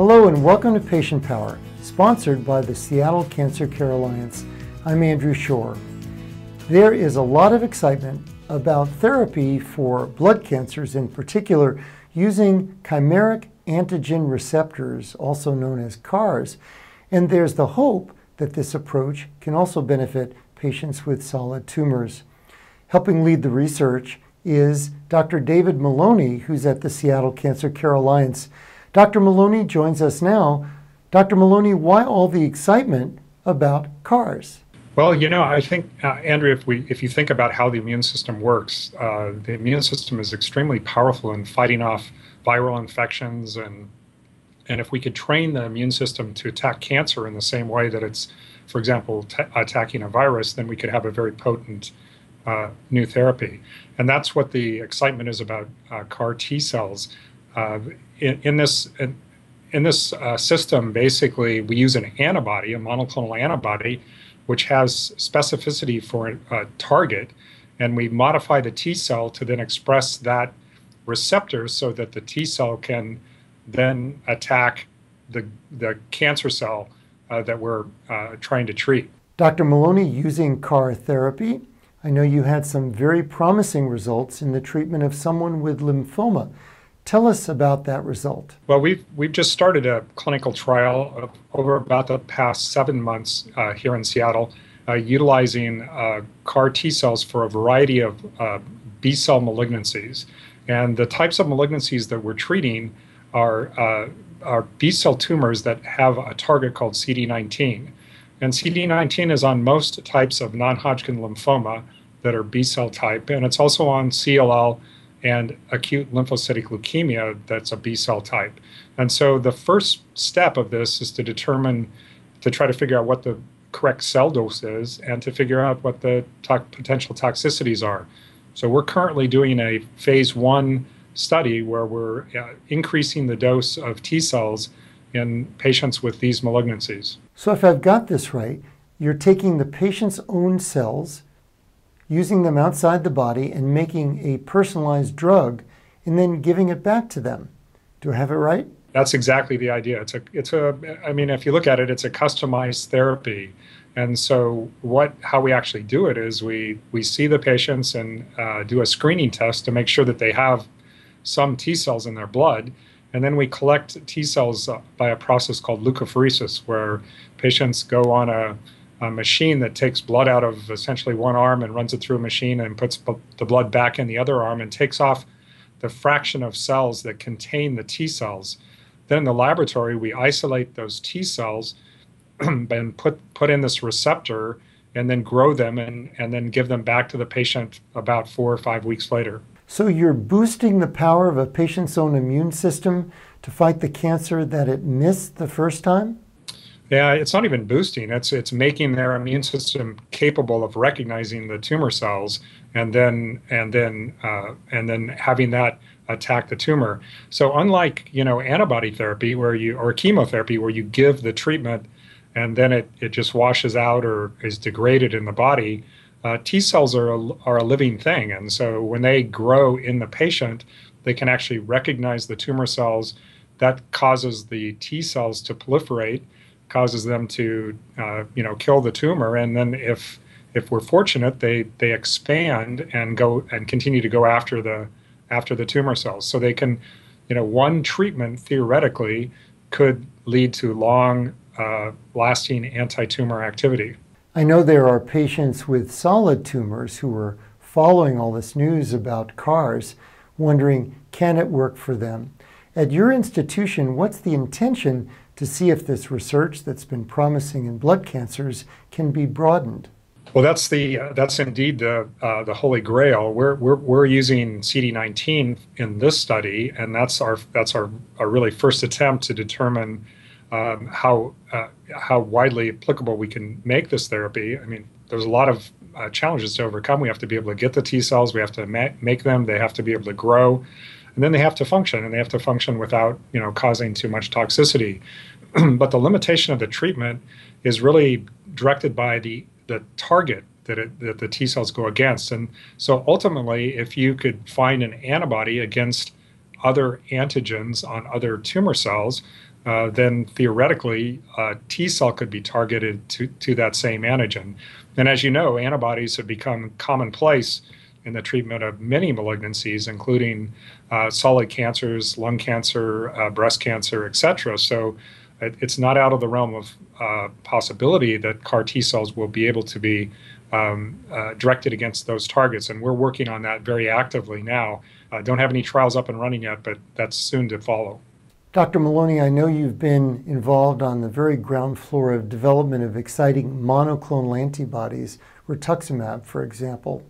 Hello and welcome to Patient Power, sponsored by the Seattle Cancer Care Alliance. I'm Andrew Schorr. There is a lot of excitement about therapy for blood cancers, in particular, using chimeric antigen receptors, also known as CARs. And there's the hope that this approach can also benefit patients with solid tumors. Helping lead the research is Dr. David Maloney, who's at the Seattle Cancer Care Alliance. Dr. Maloney joins us now. Dr. Maloney, why all the excitement about CARs? Well, you know, I think, uh, Andrew, if we if you think about how the immune system works, uh, the immune system is extremely powerful in fighting off viral infections, and and if we could train the immune system to attack cancer in the same way that it's, for example, t- attacking a virus, then we could have a very potent uh, new therapy, and that's what the excitement is about uh, CAR T cells. Uh, in, in, this in, in this uh, system, basically, we use an antibody, a monoclonal antibody which has specificity for a target, and we modify the T cell to then express that receptor so that the T cell can then attack the, the cancer cell uh, that we're uh, trying to treat. Dr. Maloney, using CAR therapy, I know you had some very promising results in the treatment of someone with lymphoma. Tell us about that result. Well, we've we've just started a clinical trial over about the past seven months uh, here in Seattle, uh, utilizing uh, CAR T cells for a variety of uh, B cell malignancies, and the types of malignancies that we're treating are uh, are B cell tumors that have a target called CD19, and CD19 is on most types of non-Hodgkin lymphoma that are B cell type, and it's also on CLL and acute lymphocytic leukemia that's a B cell type. And so the first step of this is to determine, to try to figure out what the correct cell dose is and to figure out what the to- potential toxicities are. So we're currently doing a phase one study where we're uh, increasing the dose of T cells in patients with these malignancies. So if I've got this right, you're taking the patient's own cells using them outside the body and making a personalized drug and then giving it back to them. Do I have it right? That's exactly the idea. It's a, it's a, I mean, if you look at it, it's a customized therapy. And so, what, how we actually do it is we we see the patients and uh, do a screening test to make sure that they have some T cells in their blood, and then we collect T cells by a process called leukapheresis, where patients go on a a machine that takes blood out of essentially one arm and runs it through a machine and puts the blood back in the other arm and takes off the fraction of cells that contain the T cells. Then in the laboratory, we isolate those T cells and put, put in this receptor and then grow them and, and then give them back to the patient about four or five weeks later. So you're boosting the power of a patient's own immune system to fight the cancer that it missed the first time? Yeah, it's not even boosting. It's it's making their immune system capable of recognizing the tumor cells and then and then uh, and then having that attack the tumor. So unlike you know antibody therapy where you or chemotherapy where you give the treatment and then it, it just washes out or is degraded in the body, uh, T cells are a, are a living thing, and so when they grow in the patient, they can actually recognize the tumor cells. That causes the T cells to proliferate causes them to uh, you know kill the tumor. And then if if we're fortunate they they expand and go and continue to go after the after the tumor cells. So they can you know one treatment theoretically could lead to long uh, lasting anti-tumor activity. I know there are patients with solid tumors who are following all this news about cars wondering can it work for them? At your institution what's the intention to see if this research that's been promising in blood cancers can be broadened. Well, that's the uh, that's indeed the uh, the holy grail. We're, we're we're using CD19 in this study, and that's our that's our, our really first attempt to determine um, how uh, how widely applicable we can make this therapy. I mean, there's a lot of uh, challenges to overcome. We have to be able to get the T cells. We have to ma- make them. They have to be able to grow and then they have to function and they have to function without you know causing too much toxicity but the limitation of the treatment is really directed by the the target that, it, that the T cells go against. And so ultimately, if you could find an antibody against other antigens on other tumor cells, uh, then theoretically, uh, T cell could be targeted to, to that same antigen. And as you know, antibodies have become commonplace in the treatment of many malignancies, including uh, solid cancers, lung cancer, uh, breast cancer, etc. So it, it's not out of the realm of uh, possibility that CAR T cells will be able to be um, uh, directed against those targets. And we're working on that very actively now. don't have any trials up and running yet, but that's soon to follow. Dr. Maloney, I know you've been involved on the very ground floor of development of exciting monoclonal antibodies, rituximab, for example.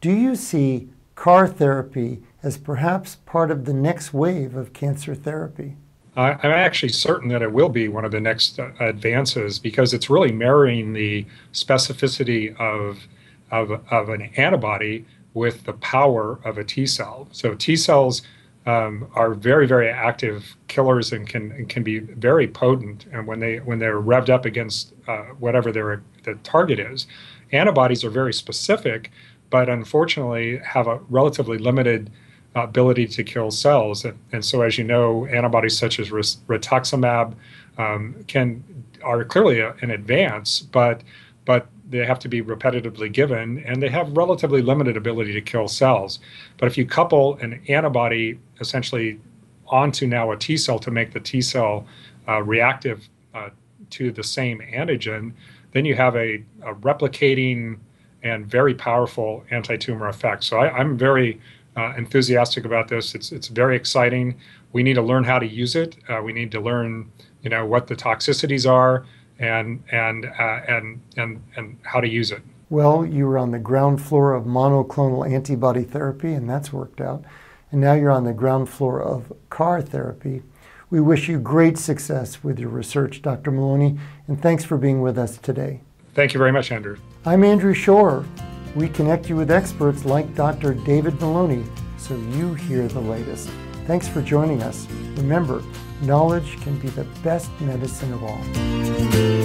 Do you see CAR therapy as perhaps part of the next wave of cancer therapy? I'm actually certain that it will be one of the next uh, advances because it's really marrying the specificity of, of, of an antibody with the power of a T cell. So T cells um, are very very active killers and can and can be very potent and when they when they're revved up against uh, whatever their the target is antibodies are very specific but unfortunately have a relatively limited ability to kill cells and, so as you know antibodies such as rituximab um, can are clearly a, an advance but but they have to be repetitively given and they have relatively limited ability to kill cells. But if you couple an antibody essentially onto now a T cell to make the T cell uh, reactive uh, to the same antigen, then you have a, a replicating and very powerful anti-tumor effect. So I, am very uh, enthusiastic about this. It's it's very exciting. We need to learn how to use it. Uh, we need to learn, you know, what the toxicities are and and uh, and and and how to use it. Well, you were on the ground floor of monoclonal antibody therapy, and that's worked out. And now you're on the ground floor of CAR therapy. We wish you great success with your research, Dr. Maloney, and thanks for being with us today. Thank you very much, Andrew. I'm Andrew Schorr. We connect you with experts like Dr. David Maloney so you hear the latest. Thanks for joining us. Remember, knowledge can be the best medicine of all.